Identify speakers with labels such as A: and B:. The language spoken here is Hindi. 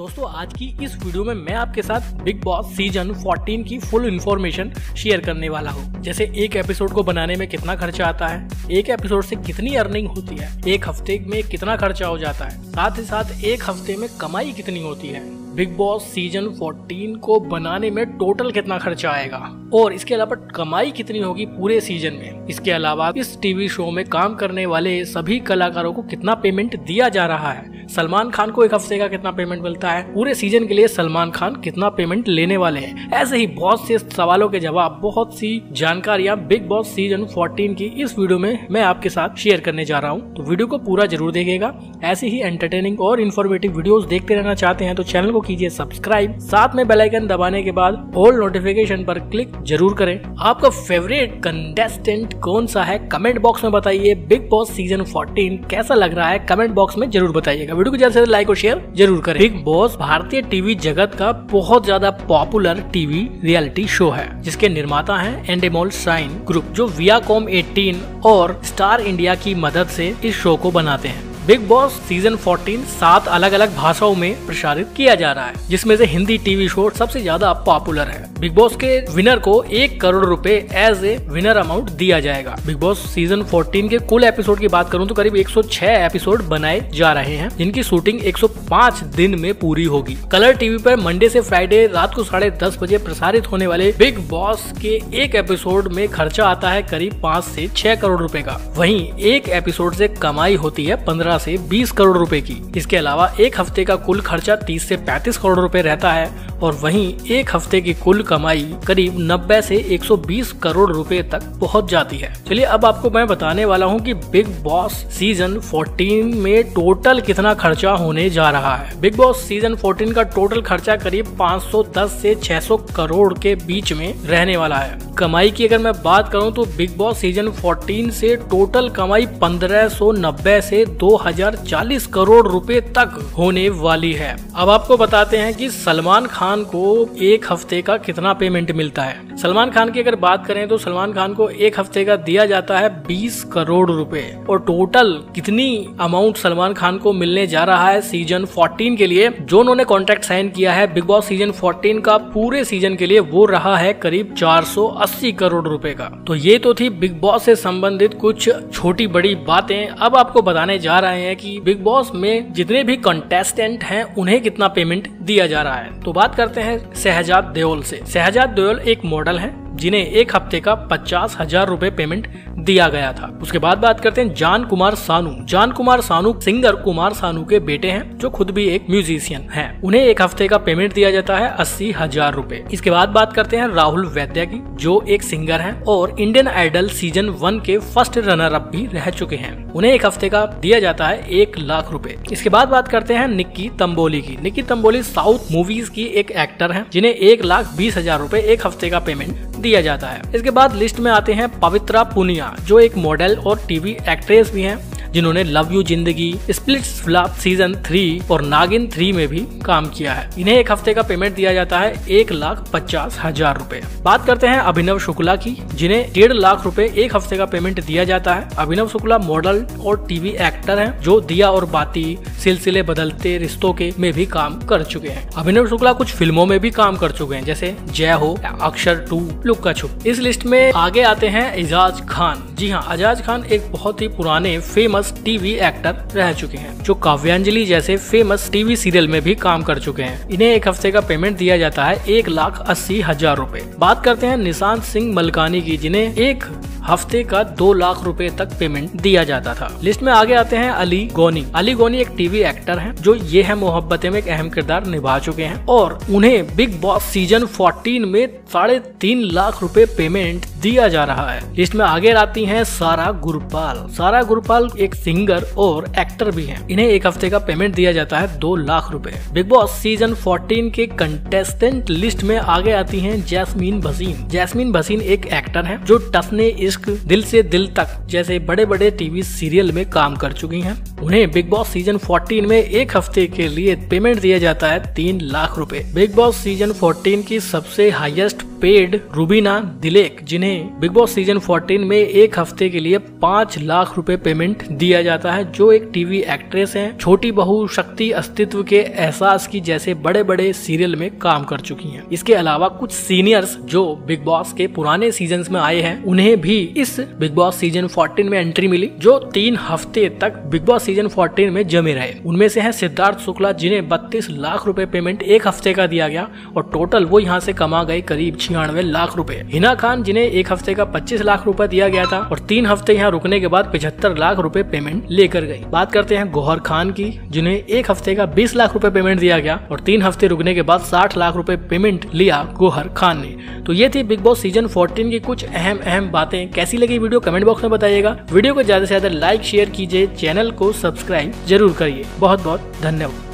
A: दोस्तों, आज की इस वीडियो में मैं आपके साथ बिग बॉस सीज़न 14 की फुल इन्फॉर्मेशन शेयर करने वाला हूँ। जैसे एक एपिसोड को बनाने में कितना खर्चा आता है, एक एपिसोड से कितनी अर्निंग होती है, एक हफ़्ते में कितना खर्चा हो जाता है, साथ ही साथ एक हफ़्ते में कमाई कितनी होती है। बिग बॉस सीज़न 14 को बनाने में टोटल कितना खर्चा आएगा? और इसके अलावा कमाई कितनी होगी पूरे सीज़न में? इसके अलावा इस टीवी शो में काम करने वाले सभी कलाकारों को कितना पेमेंट दिया जा रहा है? सलमान खान को एक हफ़्ते का कितना पेमेंट मिलता है? पूरे सीज़न के लिए सलमान खान कितना पेमेंट लेने वाले हैं? ऐसे ही बहुत से सवालों के जवाब, बहुत सी जानकारियाँ बिग बॉस सीज़न 14 की इस वीडियो में मैं आपके साथ शेयर करने जा रहा हूँ। तो वीडियो को पूरा ज़रूर देखेगा ऐसे ही एंटरटेनिंग और इन्फॉर्मेटिव वीडियोस देखते रहना चाहते हैं तो चैनल को कीजिए सब्सक्राइब साथ में बेलाइकन दबाने के बाद ऑल नोटिफिकेशन पर क्लिक ज़रूर करें। आपका फेवरेट कंटेस्टेंट कौन सा है? कमेंट बॉक्स में बताइए। बिग बॉस सीज़न 14 कैसा लग रहा है? कमेंट बॉक्स में ज़रूर बताइएगा। वीडियो को ज़्यादा से लाइक और शेयर ज़रूर करें। बिग बॉस भारतीय टीवी जगत का बहुत ज़्यादा पॉपुलर टीवी रियलिटी शो है, जिसके निर्माता हैं एंडेमोल साइन ग्रुप जो वियाकॉम 18 और स्टार इंडिया की मदद से इस शो को बनाते हैं। बिग बॉस सीज़न 14 सात अलग अलग भाषाओं में प्रसारित किया जा रहा है, जिसमें से हिंदी टीवी शो सबसे ज़्यादा पॉपुलर है। बिग बॉस के विनर को एक करोड़ रुपए एज ए विनर अमाउंट दिया जाएगा। बिग बॉस सीज़न 14 के कुल एपिसोड की बात करूँ तो करीब 106 एपिसोड बनाए जा रहे हैं, जिनकी शूटिंग 105 दिन में पूरी होगी। कलर टीवी पर मंडे से फ्राइडे रात को साढ़े दस बजे प्रसारित होने वाले बिग बॉस के एक एपिसोड में खर्चा आता है करीब पाँच से छह करोड़ रूपए का। वही एक एपिसोड से कमाई होती है पंद्रह से 20 करोड़ रुपए की। इसके अलावा एक हफ़्ते का कुल खर्चा 30 से 35 करोड़ रुपए रहता है और वहीं एक हफ़्ते की कुल कमाई करीब 90 से 120 करोड़ रुपए तक पहुँच जाती है। चलिए, अब आपको मैं बताने वाला हूँ कि बिग बॉस सीज़न 14 में टोटल कितना खर्चा होने जा रहा है। बिग बॉस सीज़न 14 का टोटल खर्चा करीब 510 से 600 करोड़ के बीच में रहने वाला है। कमाई की अगर मैं बात करूँ तो बिग बॉस सीज़न 14 से टोटल कमाई 1590 से 2040 करोड़ रुपए तक होने वाली है। अब आपको बताते हैं कि सलमान खान को एक हफ़्ते का कितना पेमेंट मिलता है। सलमान खान की अगर बात करें तो सलमान खान को एक हफ़्ते का दिया जाता है 20 करोड़ रुपए। और टोटल कितनी अमाउंट सलमान खान को मिलने जा रहा है सीज़न 14 के लिए? जो उन्होंने कॉन्ट्रैक्ट साइन किया है बिग बॉस सीज़न 14 का पूरे सीज़न के लिए वो रहा है करीब 480 करोड़ रुपए का। तो ये तो थी बिग बॉस से संबंधित कुछ छोटी बड़ी बातें। अब आपको बताने जा रहे हैं कि बिग बॉस में जितने भी कंटेस्टेंट हैं, उन्हें कितना पेमेंट दिया जा रहा है। तो बात करते हैं सहजाद देओल से। सहजाद देओल एक मॉडल है। जिन्हें एक हफ़्ते का पचास हज़ार रूपए पेमेंट दिया गया था। उसके बाद बात करते हैं जान कुमार सानू। जान कुमार सानू सिंगर कुमार सानू के बेटे हैं, जो खुद भी एक म्यूजिशियन हैं। उन्हें एक हफ़्ते का पेमेंट दिया जाता है अस्सी हज़ार रूपए। इसके बाद बात करते हैं राहुल वैद्या की, जो एक सिंगर है और इंडियन आइडल सीज़न वन के फ़र्स्ट रनर अप भी रह चुके हैं। उन्हें एक हफ़्ते का दिया जाता है एक लाख रूपए। इसके बाद बात करते हैं निक्की तम्बोली की। निक्की तम्बोली साउथ मूवीज़ की एक एक्टर है, जिन्हें एक लाख बीस हज़ार रूपए एक हफ़्ते का पेमेंट दिया जाता है। इसके बाद लिस्ट में आते हैं पवित्रा पुनिया, जो एक मॉडल और टीवी एक्ट्रेस भी हैं। जिन्होंने love you Zindagi, split flop season three और नागिन थ्री में भी काम किया है। इन्हें एक हफ़्ते का पेमेंट दिया जाता है एक लाख पचास हज़ार रूपए। बात करते हैं अभिनव शुक्ला की, जिन्हें डेढ़ लाख रूपए एक हफ़्ते का पेमेंट दिया जाता है। अभिनव शुक्ला मॉडल और टीवी एक्टर हैं, जो दिया और बाती, सिलसिले बदलते रिश्तों के में भी काम कर चुके हैं। अभिनव शुक्ला कुछ फ़िल्मों में भी काम कर चुके हैं, जैसे जय हो अक्षर टू, लुक्का छुप। इस लिस्ट में आगे आते हैं एजाज खान। जी हाँ अजाज खान एक बहुत ही पुराने फ़ेमस टीवी एक्टर रह चुके हैं, जो काव्यांजलि जैसे फ़ेमस टीवी सीरियल में भी काम कर चुके हैं। इन्हें एक हफ़्ते का पेमेंट दिया जाता है एक लाख अस्सी हज़ार रूपए। बात करते हैं निशांत सिंह मलकानी की, जिन्हें एक हफ़्ते का दो लाख रुपए तक पेमेंट दिया जाता था। लिस्ट में आगे आते हैं अली गोनी। अली गोनी एक टीवी एक्टर हैं, जो ये है मोहब्बतें में एक अहम किरदार निभा चुके हैं और उन्हें बिग बॉस सीज़न 14 में साढ़े तीन लाख रुपए पेमेंट दिया जा रहा है। लिस्ट में आगे आती हैं सारा गुरपाल। सारा गुरपाल एक सिंगर और एक्टर भी हैं। इन्हें एक हफ़्ते का पेमेंट दिया जाता है दो लाख रुपए। बिग बॉस सीज़न 14 के कंटेस्टेंट लिस्ट में आगे आती हैं जैस्मीन भसीन जैस्मीन भसीन एक एक्टर है, जो टसने इश्क दिल से दिल तक जैसे बड़े बड़े टीवी सीरियल में काम कर चुकी हैं। उन्हें बिग बॉस सीज़न 14 में एक हफ़्ते के लिए पेमेंट दिया जाता है तीन लाख रुपए। बिग बॉस सीज़न 14 की सबसे हाईएस्ट पेड, रूबीना, दिलेक, जिन्हें बिग बॉस सीज़न 14 में एक हफ़्ते के लिए पाँच लाख रुपए पेमेंट दिया जाता है, जो एक टीवी एक्ट्रेस है। छोटी बहू शक्ति अस्तित्व के एहसास की जैसे बड़े बड़े सीरियल में काम कर चुकी हैं। इसके अलावा कुछ सीनियर्स जो बिग बॉस के पुराने सीज़न में आए हैं, उन्हें भी इस बिग बॉस सीज़न 14 में एंट्री मिली, जो तीन हफ़्ते तक बिग बॉस सीज़न 14 में जमे रहे। उनमें से है सिद्धार्थ शुक्ला, जिन्हें बत्तीस लाख रुपए पेमेंट एक हफ़्ते का दिया गया, और टोटल वो यहाँ से कमा गए करीब छियानवे लाख रुपए। हिना खान, जिन्हें एक हफ़्ते का पच्चीस लाख रुपए दिया गया था और तीन हफ़्ते यहाँ रुकने के बाद पिछहत्तर लाख रुपए पेमेंट लेकर गई बात करते हैं गौहर खान की, जिन्हें एक हफ़्ते का बीस लाख रूपए पेमेंट दिया गया और तीन हफ़्ते रुकने के बाद साठ लाख रूपए पेमेंट लिया गौहर खान ने। तो ये थी बिग बॉस सीज़न फोर्टीन की कुछ अहम अहम बातें। कैसी लगी वीडियो कमेंट बॉक्स में बताइएगा। वीडियो को ज़्यादा से ज़्यादा लाइक, शेयर कीजिए। चैनल को सब्सक्राइब ज़रूर करिए। बहुत बहुत धन्यवाद।